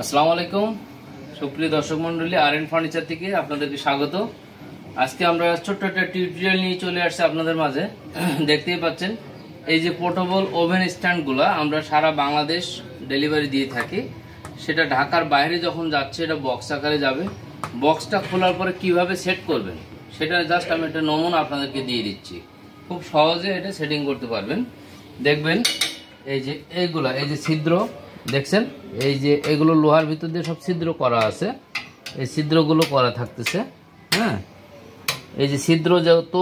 আসসালামু আলাইকুম। সুপ্রিয় দর্শক মন্ডলী আর এন ফার্নিচার থেকে আপনাদেরকে স্বাগত। আজকে আমরা ছোট্ট একটা টিউটোরিয়াল নিয়ে চলে আসছি আপনাদের মাঝে। দেখতেই পাচ্ছেন, এই যে পোর্টেবল ওভেন স্ট্যান্ডগুলো আমরা সারা বাংলাদেশ ডেলিভারি দিয়ে থাকি। সেটা ঢাকার বাইরে যখন যাচ্ছে, এটা বক্স আকারে যাবে। বক্সটা খোলার পরে কীভাবে সেট করবেন, সেটা জাস্ট আমি একটা নমুনা আপনাদেরকে দিয়ে দিচ্ছি। খুব সহজে এটা সেটিং করতে পারবেন। দেখবেন, এই যে এইগুলা এই যে ছিদ্র দেখছেন? এই যে এগুলো লোহার ভিতর দিয়ে সব ছিদ্র করা আছে। এই ছিদ্রগুলো করা থাকতেছে হ্যাঁ? এই যে ছিদ্র যত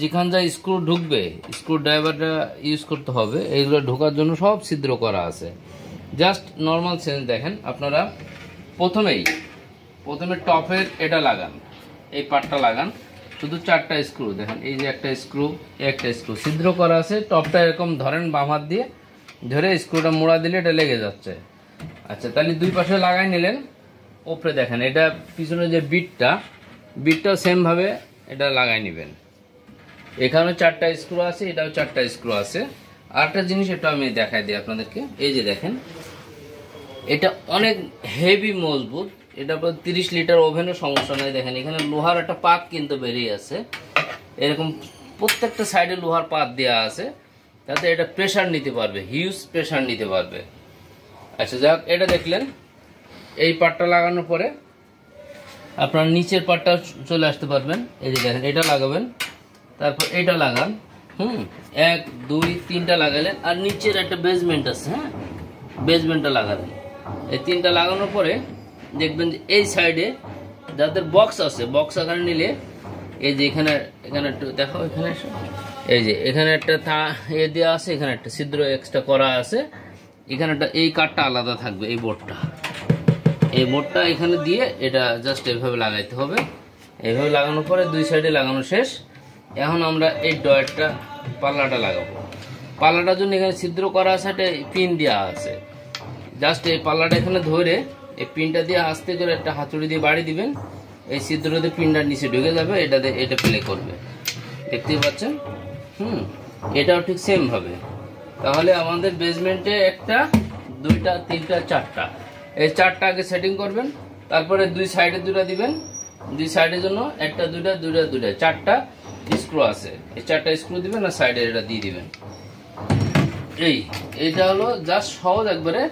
যেখান যা স্ক্রু ঢুকবে, স্ক্রু ড্রাইভারটা ইউজ করতে হবে, এইগুলো ঢোকার জন্য সব ছিদ্র করা আছে। জাস্ট নর্মাল সেন্স দেখেন, আপনারা প্রথমেই, প্রথমে টপের এটা লাগান, এই পাটটা লাগান, শুধু চারটা স্ক্রু দেখেন, এই যে একটা স্ক্রু একটা স্ক্রু, ছিদ্র করা আছে, টপটা এরকম ধরেন বাম হাত দিয়ে ধরে স্ক্রুটা মোড়া দিলে এটা লেগে যাচ্ছে। আচ্ছা তাহলে দুই পাশে লাগাই নিলেন। ওপরে দেখেন, এটা পিছনে যে বিটটা বিটটাও সেমভাবে এটা লাগাই নেবেন। এখানেও চারটা স্ক্রু আছে, এটাও চারটা স্ক্রু আছে। আরেকটা জিনিস এটা আমি দেখাই দিই আপনাদেরকে। এই যে দেখেন, এটা অনেক হেভি মজবুত। এটা তিরিশ লিটার ওভেনের সমস্যা নাই। দেখেন, এখানে লোহার একটা পাত কিন্তু বেরিয়ে আছে। এরকম প্রত্যেকটা সাইডে লোহার পাত দেওয়া আছে। তাতে এটা প্রেশার নিতে পারবে হিউজ প্রেশার নিতে পারবে। আচ্ছা যাক, এটা দেখলেন। এই পাটটা লাগানোর পরে আপনার নিচের পাটটা চলে আসতে পারবেন। এই যে দেখেন, এটা লাগাবেন, তারপর এটা লাগান, হুম, এক, দুই, তিনটা লাগালেন আর নিচের একটা বেসমেন্ট আছে হ্যাঁ বেসমেন্টটা লাগাবেন। এই তিনটা লাগানোর পরে দেখবেন যে এই সাইডে যাদের বক্স আছে বক্স আকারে নিলে এই যে এখানে এখানে একটু দেখো, এখানে এই যে এখানে একটা থা, এ দেওয়া আছে, এখানে একটা ছিদ্র এক্সট্রা করা আছে। এখানে একটা, এই কাঠটা আলাদা থাকবে, এই বোর্ডটা। এই বোর্ডটা এখানে দিয়ে এটা জাস্ট এভাবে লাগাইতে হবে। এইভাবে লাগানোর পরে দুই সাইডে লাগানো শেষ। এখন আমরা এই ডয়ারটা পাল্লাটা লাগাবো। পাল্লাটার জন্য এখানে ছিদ্র করা আছে, একটা পিন দেওয়া আছে। জাস্ট এই পাল্লাটা এখানে ধরে, এই পিনটা দিয়ে আস্তে করে একটা হাতুড়ি দিয়ে বাড়ি দিবেন। এই ছিদ্রতে পিনটা নিচে ঢুকে যাবে এটা দিয়ে- এটা প্লে করবে। দেখতেই পাচ্ছেন? হুম, এটাও ঠিক সেম ভাবে। তাহলে আমাদের বেসমেন্টে একটা, দুইটা, তিনটা, চারটা। এই চারটা আগে সেটিং করবেন, তারপরে দুই সাইডে দুটা দিবেন। দুই সাইডের জন্য একটা, দুইটা দুইটা দুইটা, চারটা স্ক্রু আছে। এই চারটা স্ক্রু দিবেন আর সাইডে এটা দিয়ে দিবেন। এই এইটা হলো জাস্ট সহজ একবারে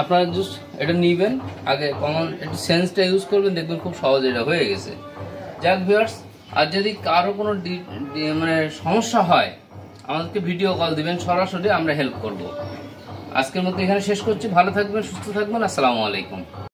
আপনারা জাস্ট এটা নিবেন, আগে কমন সেন্সটা ইউজ করবেন, দেখবেন খুব সহজ এটা হয়ে গেছে। যাক ভিউয়ার্স আর যদি কারও কোনো মানে সমস্যা হয়, আমাদেরকে ভিডিও কল দিবেন, সরাসরি আমরা হেল্প করব। আজকের মতো এখানে শেষ করছি, ভালো থাকবেন, সুস্থ থাকবেন, আসসালামু আলাইকুম।